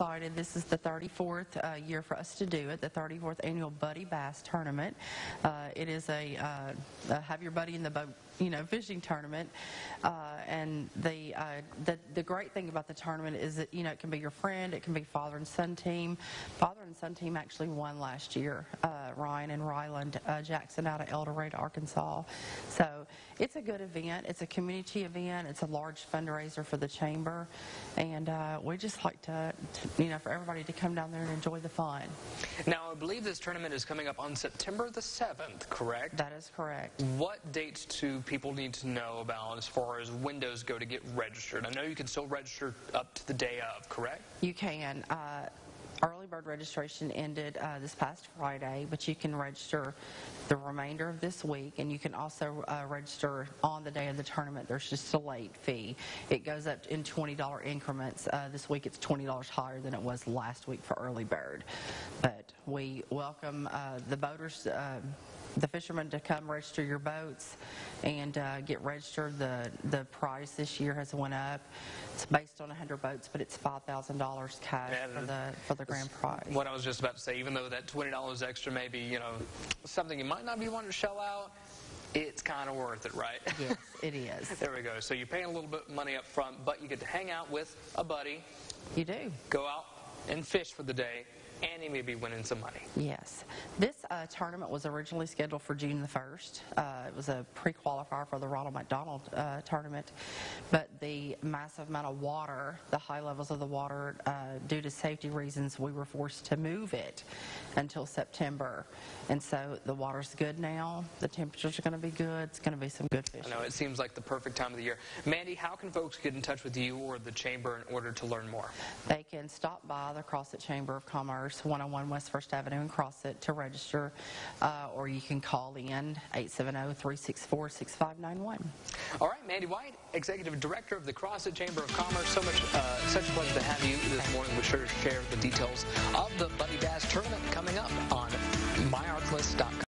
This is the 34th uh, year for us to do it, the 34th annual Buddy Bass Tournament. Uh, it is a, uh, a have your buddy in the boat, you know, fishing tournament. Uh, and the, uh, the the great thing about the tournament is that you know it can be your friend, it can be father and son team. Father and son team actually won last year. Uh, Ryan and Ryland uh, Jackson out of El Dorado, Arkansas. So it's a good event. It's a community event. It's a large fundraiser for the chamber, and uh, we just like to, to, you know, for everybody to come down there and enjoy the fun. Now, I believe this tournament is coming up on September the 7th, correct? That is correct. What dates do people need to know about as far as windows go to get registered? I know you can still register up to the day of, correct? You can. Uh, early bird registration ended uh, this past Friday, but you can register the remainder of this week, and you can also uh, register on the day of the tournament. There's just a late fee. It goes up in $20 increments. Uh, this week it's $20 higher than it was last week for early bird. But we welcome uh, the boaters. The fishermen to come register your boats and uh, get registered. The the price this year has went up. It's based on 100 boats, but it's five thousand dollars cash And for the for the grand prize. What I was just about to say, even though that $20 extra may be, you know, something you might not be wanting to shell out, it's kind of worth it, right? Yes, it is. There we go. So you're paying a little bit of money up front, but you get to hang out with a buddy, You do. go out and fish for the day, and you may be winning some money. Yes. This uh, tournament was originally scheduled for June the 1st. Uh, it was a pre-qualifier for the Ronald McDonald uh, tournament, but the massive amount of water, the high levels of the water, uh, due to safety reasons, we were forced to move it until September. And so the water's good now. The temperatures are going to be good. It's going to be some good I fishing. know it seems like the perfect time of the year. Mandy, how can folks get in touch with you or the chamber in order to learn more? They can stop by the Crossett Chamber of Commerce, 101 West First Avenue in Crossett to register, uh, or you can call in 870-364-6591. All right, Mandy White, Executive Director of the Crossett Chamber of Commerce. So much, uh, such a pleasure to have you this morning. We're sure to share the details of the Buddy Bass tournament coming up on myarklamiss.com.